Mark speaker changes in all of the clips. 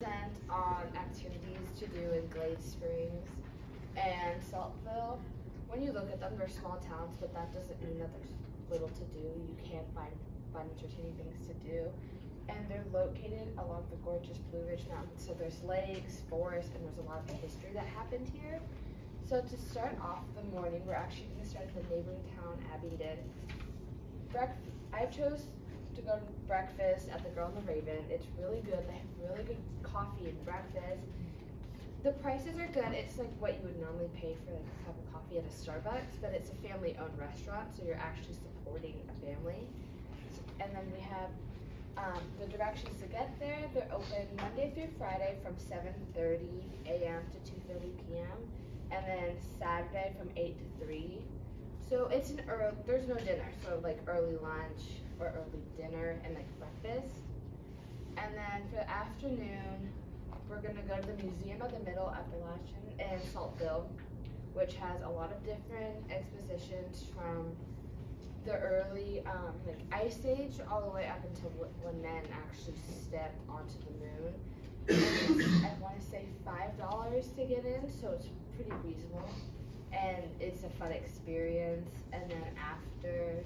Speaker 1: On activities to do in Glade Springs and Saltville. When you look at them, they're small towns, but that doesn't mean that there's little to do. You can find fun, entertaining things to do. And they're located along the gorgeous Blue Ridge Mountains. So there's lakes, forests, and there's a lot of history that happened here. So to start off the morning, we're actually going to start at the neighboring town, Abingdon. Break- I chose to go to breakfast at the Girl and the Raven. It's really good. They have really good coffee and breakfast. The prices are good. It's like what you would normally pay for like a cup of coffee at a Starbucks, but it's a family-owned restaurant, so you're actually supporting a family. And then we have um, the directions to get there. They're open Monday through Friday from 7:30 a.m. to 2:30 p.m. and then Saturday from 8 to 3. So it's an early. There's no dinner, so like early lunch or early dinner and like breakfast. And then for the afternoon, we're gonna go to the Museum of the Middle Appalachian in Saltville, which has a lot of different expositions from the early um, like ice age all the way up until when men actually step onto the moon. I want to say five dollars to get in, so it's pretty reasonable, and it's a fun experience. And then after,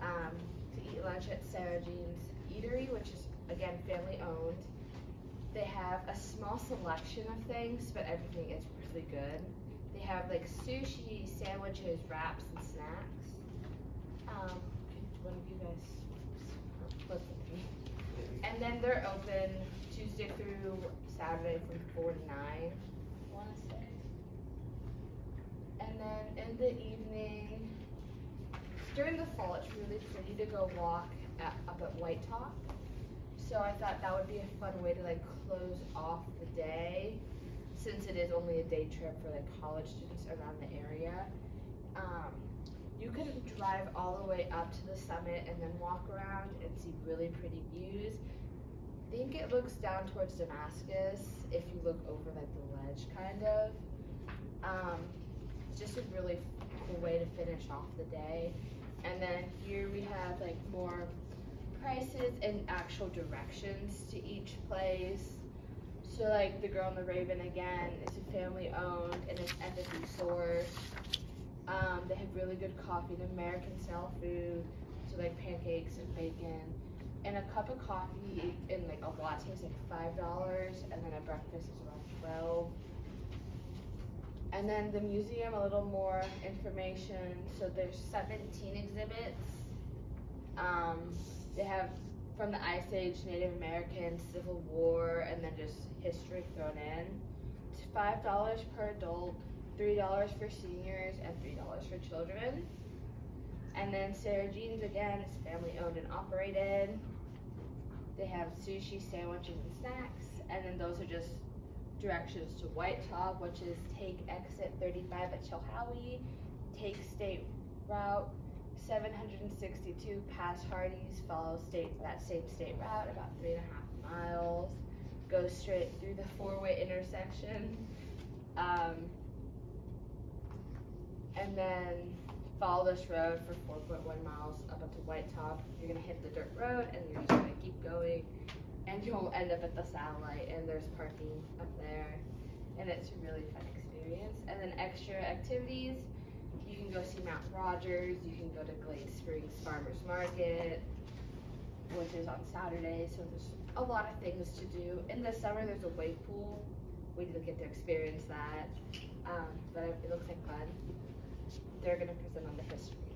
Speaker 1: um, to eat lunch at Sarah Jean's Eatery, which is again family owned. They have a small selection of things, but everything is really good. They have like sushi, sandwiches, wraps, and snacks. Um, one of you guys? And then they're open Tuesday through Saturday from four to nine. I wanna say. In the evening, during the fall, it's really pretty to go walk at, up at White Top. So I thought that would be a fun way to like close off the day, since it is only a day trip for like college students around the area. Um, you can drive all the way up to the summit and then walk around and see really pretty views. I think it looks down towards Damascus if you look over like the ledge, kind of. Um, just a really cool way to finish off the day. And then here we have like more prices and actual directions to each place. So like the Girl and the Raven again, it's a family owned and it's ethically sourced. Um, they have really good coffee and American style food, so like pancakes and bacon. And a cup of coffee and like a latte is like five dollars, and then a breakfast is. And then the museum, a little more information. So there's 17 exhibits. Um, they have from the Ice Age, Native American, Civil War, and then just history thrown in. It's five dollars per adult, three dollars for seniors, and three dollars for children. And then Sarah Jean's again, it's family owned and operated. They have sushi, sandwiches, and snacks, and then those are just directions to White Top, which is take exit 35 at Chilhowie, take state route 762 past Hardee's, follow state that same state route about three and a half miles, go straight through the four-way intersection, um, and then follow this road for 4.1 miles up onto White Top. You're gonna hit the dirt road, and you're just gonna keep going, and you'll end up at the satellite, and there's parking up there, and it's a really fun experience. And then extra activities, you can go see Mount Rogers, you can go to Glade Springs Farmers Market, which is on Saturday, so there's a lot of things to do. In the summer, there's a wave pool. We didn't get to experience that, um, but it looks like fun. They're gonna present on the history.